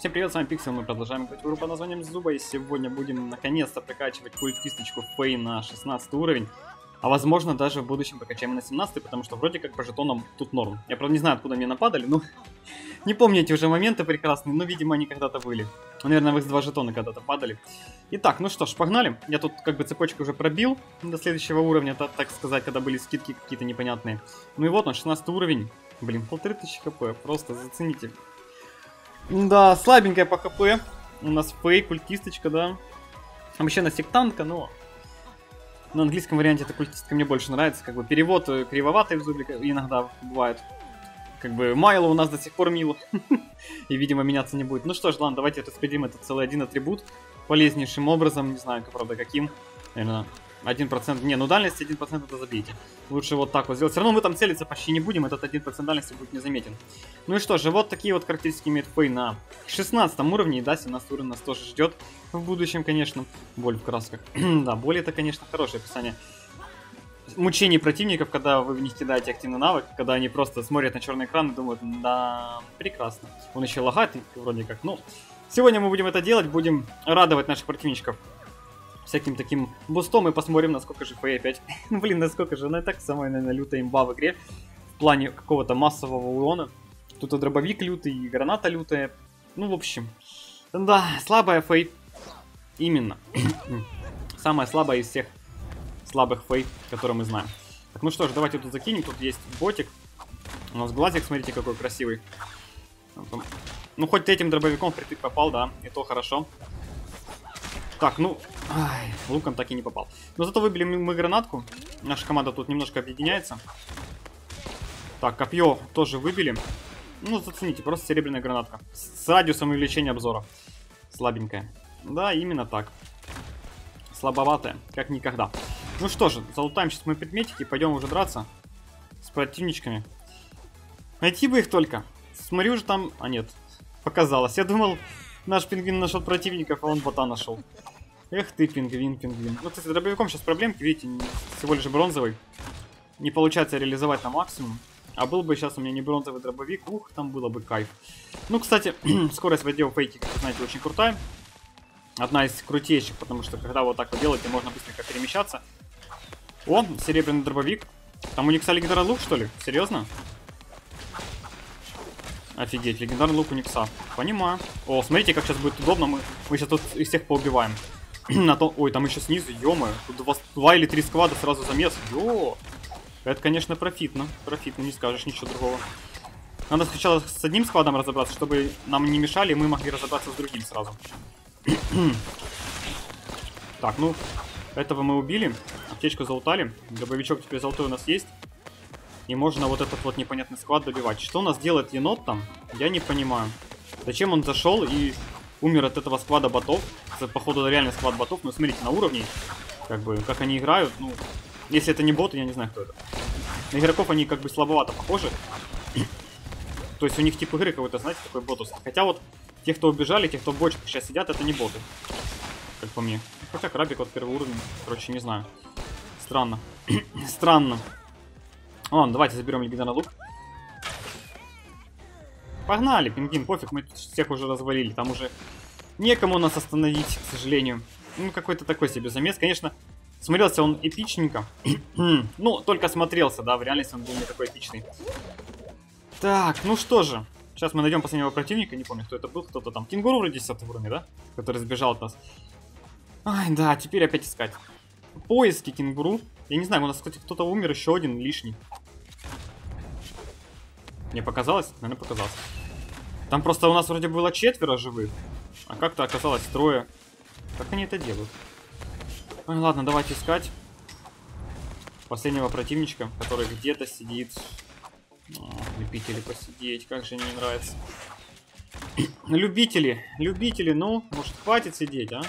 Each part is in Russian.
Всем привет, с вами Пиксел, мы продолжаем играть в игру под названием Зуба, и сегодня будем наконец-то прокачивать культисточку Фей на 16 уровень. А возможно даже в будущем прокачаем на 17, потому что вроде как по жетонам тут норм. Я правда не знаю, откуда мне нападали, но не помню эти уже моменты прекрасные, но видимо они когда-то были. Наверное, в X2 жетоны когда-то падали. Итак, ну что ж, погнали. Я тут как бы цепочку уже пробил до следующего уровня, так, так сказать, когда были скидки какие-то непонятные. Ну и вот он, 16 уровень. Блин, полторы тысячи хп, просто зацените. Да, слабенькая по хп. У нас фейк, культисточка, да. Там еще на сектантка, но... На английском варианте эта культистка мне больше нравится. Как бы перевод э, кривоватый в зубе иногда бывает. Как бы Майло у нас до сих пор мило. И, видимо, меняться не будет. Ну что ж, ладно, давайте распределим этот целый один атрибут полезнейшим образом. Не знаю, правда, каким. Наверное, 1%. Не, ну дальность 1% это забейте. Лучше вот так вот сделать. Все равно мы там целиться почти не будем, этот 1% дальности будет незаметен. Ну и что же, вот такие вот характеристики имеет Фей на 16 уровне. И да, 17 уровень нас тоже ждет в будущем, конечно. Боль в красках. да, боль это, конечно, хорошее описание мучений противников, когда вы в них кидаете активный навык, когда они просто смотрят на черный экран и думают, да, прекрасно. Он еще лагает вроде как. Ну, сегодня мы будем это делать, будем радовать наших противничков всяким таким бустом и посмотрим, насколько же FA опять... Блин, насколько же она и так самая, наверное, лютая имба в игре. В плане какого-то массового урона. Тут и дробовик лютый, и граната лютая. Ну, в общем. Да, слабая Фей. Именно. Самая слабая из всех слабых Фей, которые мы знаем. Так, ну что ж, давайте тут закинем. Тут есть ботик. У нас глазик, смотрите, какой красивый. Ну, хоть этим дробовиком впритык попал, да, и то хорошо. Так, ну, ай, луком так и не попал. Но зато выбили мы гранатку. Наша команда тут немножко объединяется. Так, копье тоже выбили. Ну, зацените, просто серебряная гранатка. С радиусом увеличения обзора. Слабенькая. Да, именно так. Слабоватая, как никогда. Ну что же, залутаем сейчас мы предметики пойдем уже драться с противничками. Найти бы их только. Смотрю же там... А, нет. Показалось. Я думал, наш пингвин нашел противников, а он бота нашел. Эх ты, пингвин, пингвин. Ну, кстати, с дробовиком сейчас проблемки, видите, всего лишь бронзовый. Не получается реализовать на максимум. А был бы сейчас у меня не бронзовый дробовик, ух, там было бы кайф. Ну, кстати, скорость в фейки, как вы знаете, очень крутая. Одна из крутейших, потому что когда вот так вот делаете, можно быстренько перемещаться. О, серебряный дробовик. Там у Никса легендарный лук, что ли? Серьезно? Офигеть, легендарный лук у Никса. Понимаю. О, смотрите, как сейчас будет удобно. Мы, мы сейчас тут из всех поубиваем. На то... Ой, там еще снизу, ё Тут два, два или три сквада сразу замес. Йо! Это, конечно, профитно. Профитно, не скажешь ничего другого. Надо сначала с одним складом разобраться, чтобы нам не мешали, и мы могли разобраться с другим сразу. так, ну, этого мы убили. Аптечку залутали. Дробовичок теперь золотой у нас есть. И можно вот этот вот непонятный склад добивать. Что у нас делает енот там? Я не понимаю. Зачем он зашел и умер от этого склада ботов? Это, походу, реальный склад ботов. Но смотрите, на уровне, как бы, как они играют. Ну, если это не боты, я не знаю, кто это. На игроков они как бы слабовато похожи. То есть у них тип игры какой-то, знаете, такой ботус. Хотя вот те, кто убежали, те, кто в бочках сейчас сидят, это не боты. Как по мне. Хотя крабик вот первый уровень, короче, не знаю. Странно. Странно. Ладно, давайте заберем легендарный лук. Погнали, пингвин, пофиг, мы всех уже развалили. Там уже некому нас остановить, к сожалению. Ну, какой-то такой себе замес. Конечно, смотрелся он эпичненько. ну, только смотрелся, да, в реальности он был не такой эпичный. Так, ну что же. Сейчас мы найдем последнего противника, не помню, кто это был, кто-то там. Кенгуру вроде 10 уровня, да? Который сбежал от нас. Ай, да, теперь опять искать. Поиски кенгуру. Я не знаю, у нас, кстати, кто-то умер, еще один лишний. Мне показалось? Наверное, показалось. Там просто у нас вроде было четверо живых. А как-то оказалось трое. Как они это делают? Ой, ладно, давайте искать. Последнего противничка, который где-то сидит. О, любители посидеть, как же мне не нравится. любители, любители, ну, может хватит сидеть, а?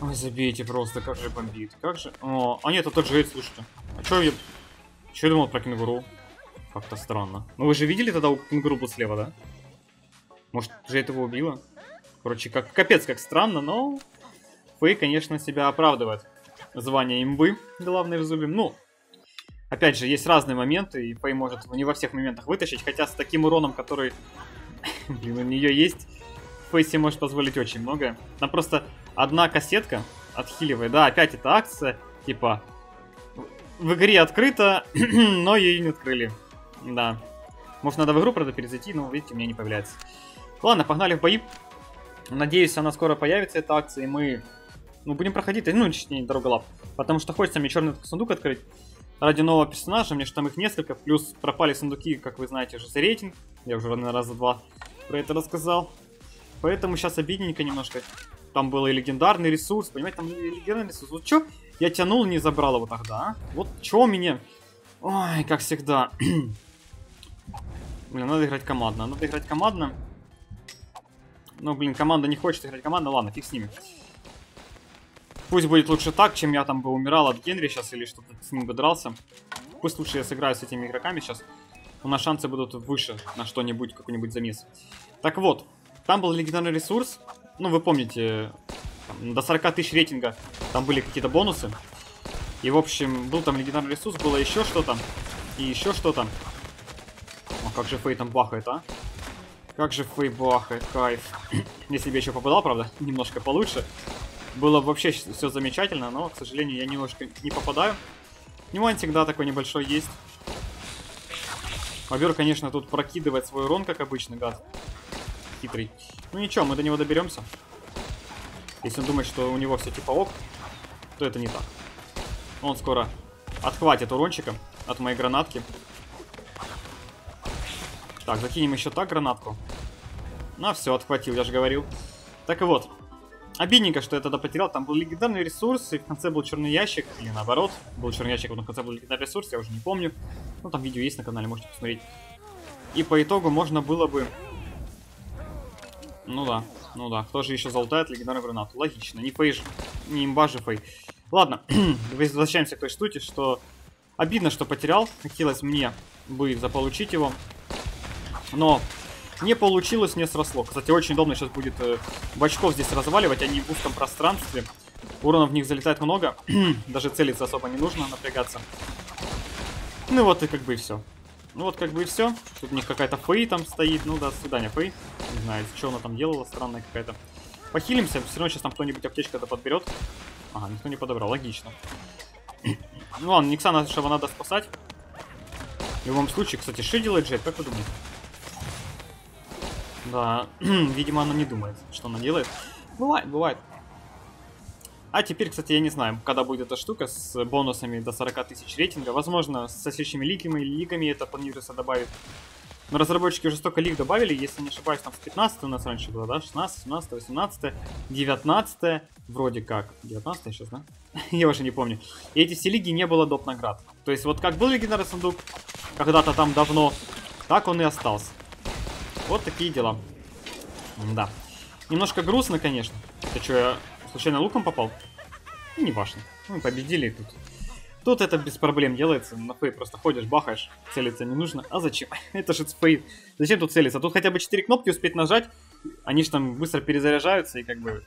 Ой, забейте просто, как же бомбит. Как же... О, а нет, это тот же слушайте. А чё я... Чё я думал про кенгуру? Как-то странно. Ну вы же видели тогда кенгуру слева, да? Может, же этого убило? Короче, как капец, как странно, но... Фэй, конечно, себя оправдывает. Звание имбы, главное в зубе. Ну, опять же, есть разные моменты, и Фэй может не во всех моментах вытащить, хотя с таким уроном, который Блин, у нее есть... Фейси может позволить очень многое. Там просто одна кассетка отхиливает. Да, опять эта акция, типа... В игре открыто, но ее не открыли. Да. Может, надо в игру, правда, перезайти, но, видите, у меня не появляется. Ладно, погнали в бои. Надеюсь, она скоро появится, эта акция, и мы ну, будем проходить, ну, точнее, дорога лап. Потому что хочется мне черный сундук открыть ради нового персонажа, мне же там их несколько, плюс пропали сундуки, как вы знаете, уже за рейтинг. Я уже на раза два про это рассказал. Поэтому сейчас обидненько немножко. Там был и легендарный ресурс, понимаете, там и легендарный ресурс. Вот что я тянул, не забрал его тогда, а? Вот что меня... Ой, как всегда. Блин, надо играть командно. Надо играть командно. Ну, блин, команда не хочет играть командно. Ладно, фиг с ними. Пусть будет лучше так, чем я там бы умирал от Генри сейчас или что-то с ним бы дрался. Пусть лучше я сыграю с этими игроками сейчас. У нас шансы будут выше на что-нибудь, какой-нибудь замес. Так вот, там был легендарный ресурс. Ну, вы помните, там, до 40 тысяч рейтинга там были какие-то бонусы. И, в общем, был там легендарный ресурс, было еще что-то. И еще что-то. Как же Фей там бахает, а? Как же Фей бахает, кайф. Если бы я еще попадал, правда, немножко получше. Было вообще все замечательно, но, к сожалению, я немножко не попадаю. Нюансик, да, такой небольшой есть. Бобер, конечно, тут прокидывает свой урон, как обычно, гад. Хитрый. Ну ничего, мы до него доберемся. Если он думает, что у него все типа ок, то это не так. Он скоро отхватит урончика от моей гранатки. Так, закинем еще так гранатку. На, все, отхватил, я же говорил. Так и вот, Обидненько, что я тогда потерял. Там был легендарный ресурс, и в конце был черный ящик. Или наоборот, был черный ящик, но в конце был легендарный ресурс, я уже не помню. Ну, там видео есть на канале, можете посмотреть. И по итогу можно было бы... Ну да, ну да. Кто же еще золотает легендарную гранату? Логично, не фейж, не имба же фей. Ладно, возвращаемся к той штуке, что... Обидно, что потерял. Хотелось мне бы заполучить его. Но не получилось, не сросло. Кстати, очень удобно сейчас будет э, бачков здесь разваливать, они в узком пространстве. Урона в них залетает много, даже целиться особо не нужно, напрягаться. Ну вот и как бы и все. Ну вот как бы и все. Тут у них какая-то Фэй там стоит. Ну да, свидания, Фэй. Не знаю, что она там делала, странная какая-то. Похилимся, все равно сейчас там кто-нибудь аптечка-то подберет. Ага, никто не подобрал, логично. ну ладно, Никса нашего надо спасать. В любом случае, кстати, что делает Джет, как вы думаете? Да, видимо, она не думает, что она делает. Бывает, бывает. А теперь, кстати, я не знаю, когда будет эта штука с бонусами до 40 тысяч рейтинга. Возможно, с соседними лигами, лигами это планируется добавить. Но разработчики уже столько лиг добавили, если не ошибаюсь, там с 15 у нас раньше было, да? 16, 17, 18, 19, вроде как. 19 сейчас, да? я уже не помню. И эти все лиги не было доп наград. То есть вот как был легендарный сундук когда-то там давно, так он и остался. Вот такие дела. Да. Немножко грустно, конечно. Ты что, я случайно луком попал? Не важно. Мы победили тут. Тут это без проблем делается. На фей просто ходишь, бахаешь, целиться не нужно. А зачем? это же фей. Зачем тут целиться? Тут хотя бы 4 кнопки успеть нажать. Они же там быстро перезаряжаются и как бы...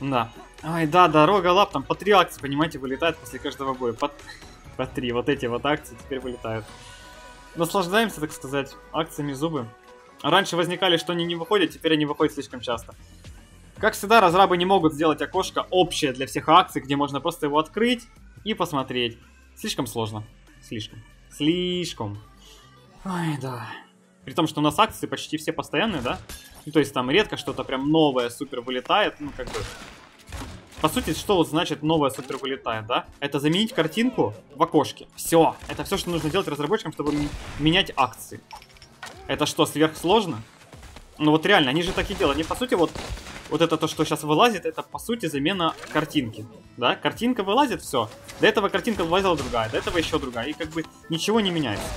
Да. Ай, да, дорога лап, там по 3 акции, понимаете, вылетает после каждого боя. По, по 3. Вот эти вот акции теперь вылетают. Наслаждаемся, так сказать, акциями зубы. Раньше возникали, что они не выходят, теперь они выходят слишком часто. Как всегда, разрабы не могут сделать окошко общее для всех акций, где можно просто его открыть и посмотреть. Слишком сложно. Слишком. Слишком. Ой, да. При том, что у нас акции почти все постоянные, да? Ну, то есть там редко что-то прям новое супер вылетает, ну, как бы... По сути, что вот значит новое супер вылетает, да? Это заменить картинку в окошке. Все. Это все, что нужно делать разработчикам, чтобы менять акции. Это что, сверхсложно? Ну вот реально, они же так и делают. Они по сути вот, вот это то, что сейчас вылазит, это по сути замена картинки. Да, картинка вылазит, все. До этого картинка вылазила другая, до этого еще другая. И как бы ничего не меняется.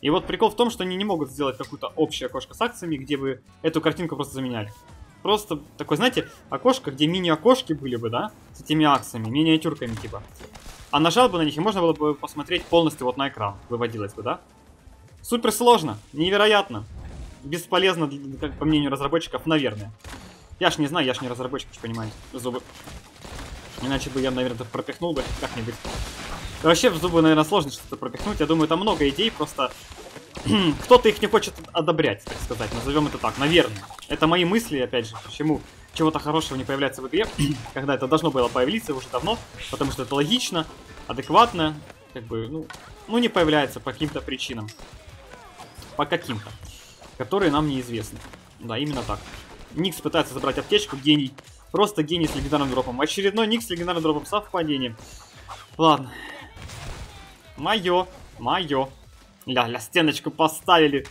И вот прикол в том, что они не могут сделать какое-то общее окошко с акциями, где бы эту картинку просто заменяли. Просто такое, знаете, окошко, где мини-окошки были бы, да, с этими акциями, миниатюрками типа. А нажал бы на них, и можно было бы посмотреть полностью вот на экран, выводилось бы, да? Супер сложно, невероятно. Бесполезно, как по мнению разработчиков, наверное. Я ж не знаю, я ж не разработчик, понимаете. Зубы. Иначе бы я, наверное, пропихнул бы как-нибудь. Вообще в зубы, наверное, сложно что-то пропихнуть. Я думаю, там много идей, просто кто-то их не хочет одобрять, так сказать, назовем это так, наверное. Это мои мысли, опять же, почему чего-то хорошего не появляется в игре, когда это должно было появиться уже давно, потому что это логично, адекватно, как бы, ну, ну не появляется по каким-то причинам. По каким-то, которые нам неизвестны. Да, именно так. Никс пытается забрать аптечку, гений. Просто гений с легендарным дропом. Очередной Никс с легендарным дропом, совпадение. Ладно. Мое, мое. Ля-ля, стеночку поставили.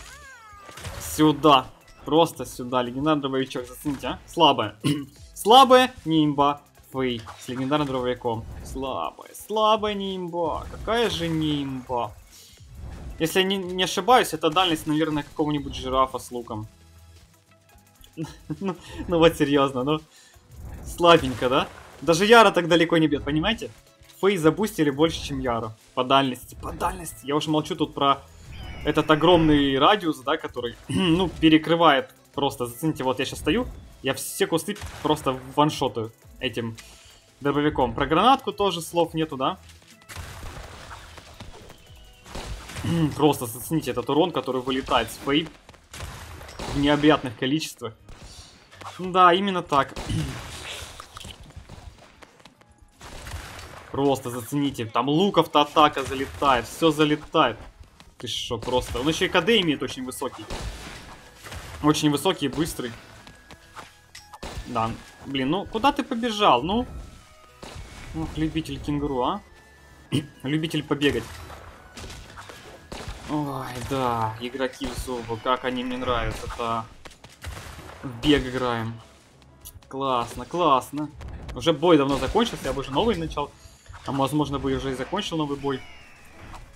Сюда. Просто сюда. Легендарный дробовичок, зацените, а? Слабая. Слабая нимба. Фей с легендарным дробовиком. Слабая, слабая нимба. Какая же нимба? Если я не, не ошибаюсь, это дальность, наверное, какого-нибудь жирафа с луком. ну, ну вот серьезно, ну. Слабенько, да? Даже Яра так далеко не бьет, понимаете? Фей забустили больше, чем Яра. По дальности, по дальности. Я уж молчу тут про этот огромный радиус, да, который, ну, перекрывает просто. Зацените, вот я сейчас стою, я все кусты просто ваншотаю этим дробовиком. Про гранатку тоже слов нету, да? Просто зацените этот урон, который вылетает с фей в необъятных количествах. Да, именно так. Просто зацените, там луков-то атака залетает, все залетает. Ты что, просто. Он еще и КД имеет очень высокий. Очень высокий и быстрый. Да, блин, ну куда ты побежал, ну? Ох, любитель кенгуру, а? любитель побегать. Ой, да, игроки в зубу, как они мне нравятся-то. В бег играем. Классно, классно. Уже бой давно закончился, я бы уже новый начал. А возможно бы уже и закончил новый бой.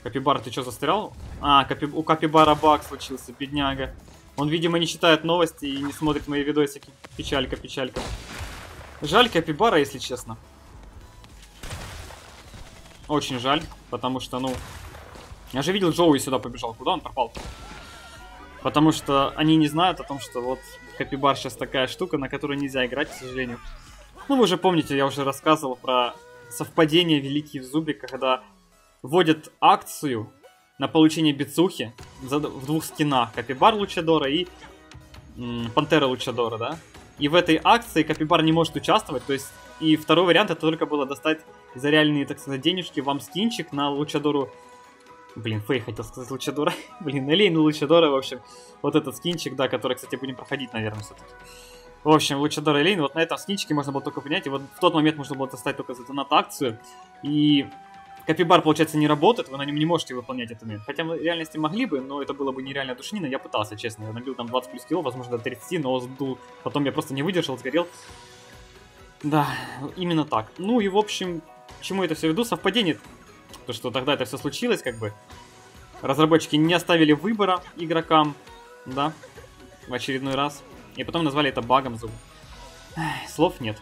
Капибар, ты что, застрял? А, капи... у Капибара баг случился, бедняга. Он, видимо, не читает новости и не смотрит мои видосики. Печалька, печалька. Жаль Капибара, если честно. Очень жаль, потому что, ну, я же видел, Джоуи сюда побежал. Куда он пропал? Потому что они не знают о том, что вот Капибар сейчас такая штука, на которую нельзя играть, к сожалению. Ну, вы уже помните, я уже рассказывал про совпадение великие в зубе, когда вводят акцию на получение бицухи в двух скинах. Капибар Лучадора и Пантера Лучадора, да? И в этой акции Капибар не может участвовать, то есть... И второй вариант это только было достать за реальные, так сказать, денежки вам скинчик на Лучадору Блин, Фей хотел сказать Лучадора. Блин, Элейн Лучадора, в общем. Вот этот скинчик, да, который, кстати, будем проходить, наверное, все-таки. В общем, Лучадора Элейн, вот на этом скинчике можно было только принять. И вот в тот момент можно было достать только за донат акцию. И Капибар, получается, не работает, вы на нем не можете выполнять этот момент. Хотя в реальности могли бы, но это было бы нереально душнина. Я пытался, честно. Я набил там 20 плюс кило, возможно, до 30, но сдул. Потом я просто не выдержал, сгорел. Да, именно так. Ну и, в общем, к чему это все веду? Совпадение то, что тогда это все случилось, как бы. Разработчики не оставили выбора игрокам, да, в очередной раз. И потом назвали это багом зуб. Слов нет.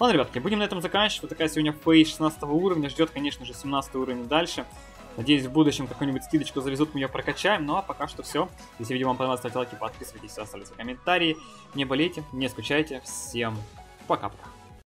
Ладно, ребятки, будем на этом заканчивать. Вот такая сегодня фейс 16 уровня. Ждет, конечно же, 17 уровень дальше. Надеюсь, в будущем какую-нибудь скидочку завезут, мы ее прокачаем. Ну а пока что все. Если видео вам понравилось, ставьте лайки, подписывайтесь, оставляйте комментарии. Не болейте, не скучайте. Всем пока-пока.